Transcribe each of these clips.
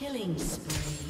Killing spree.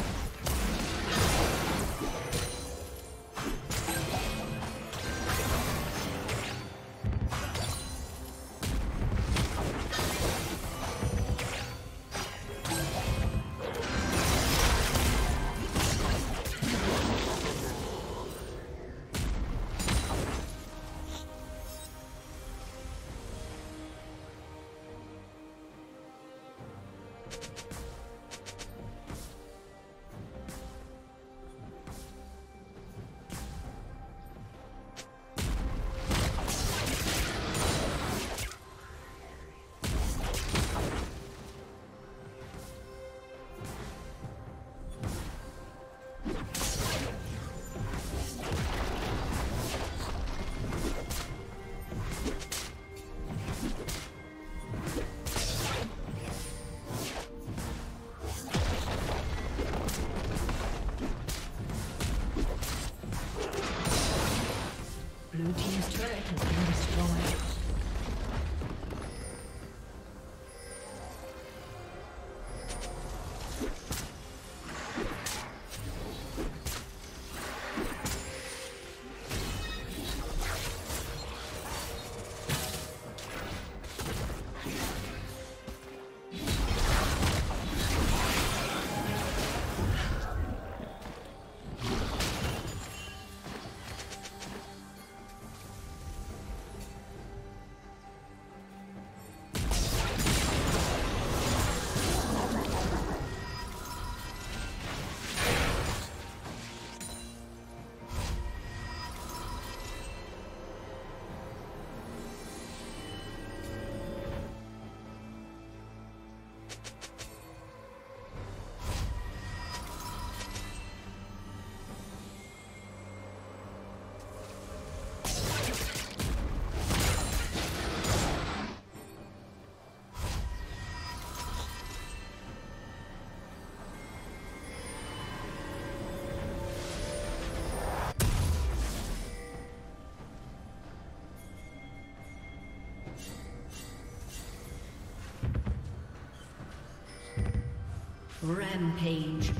Rampage.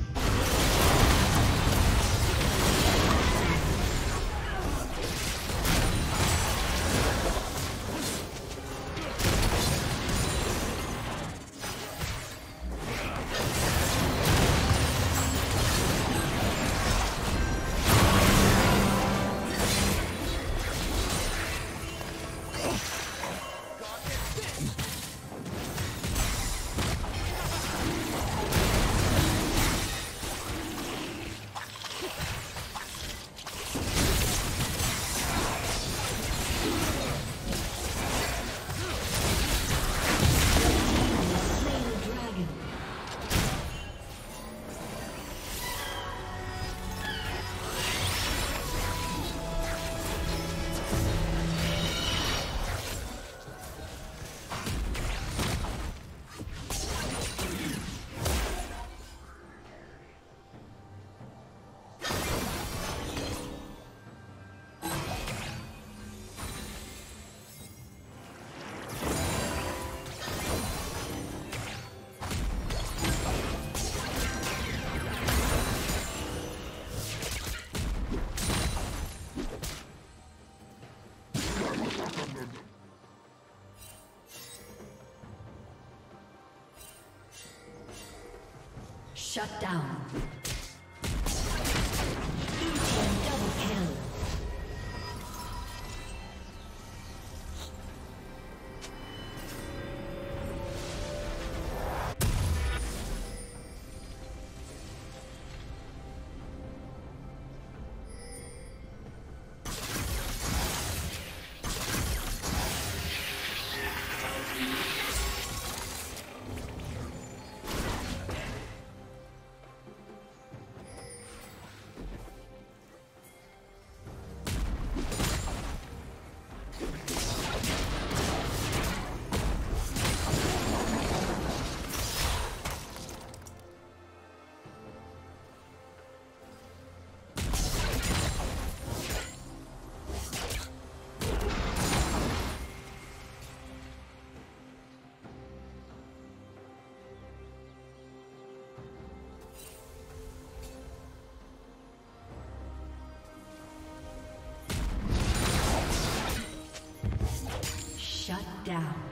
Down.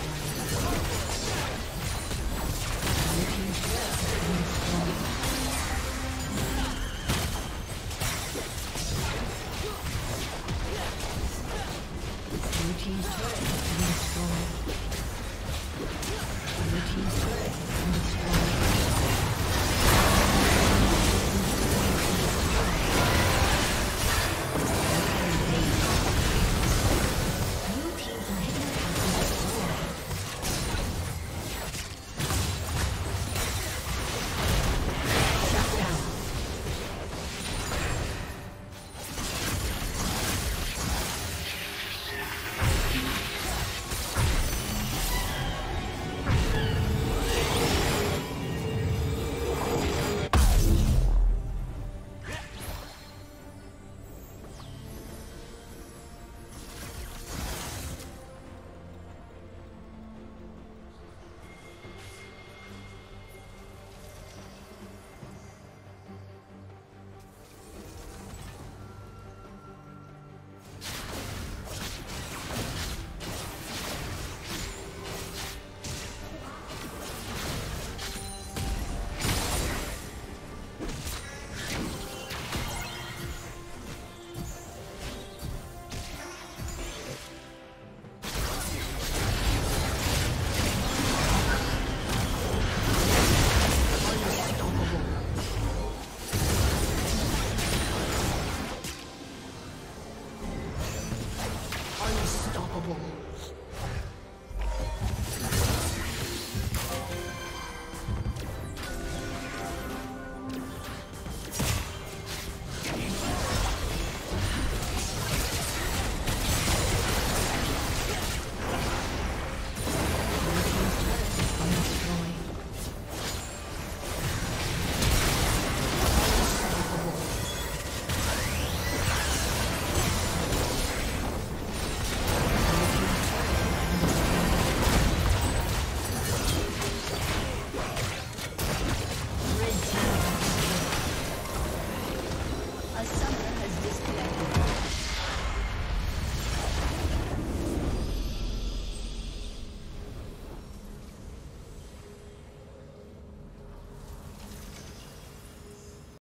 不不，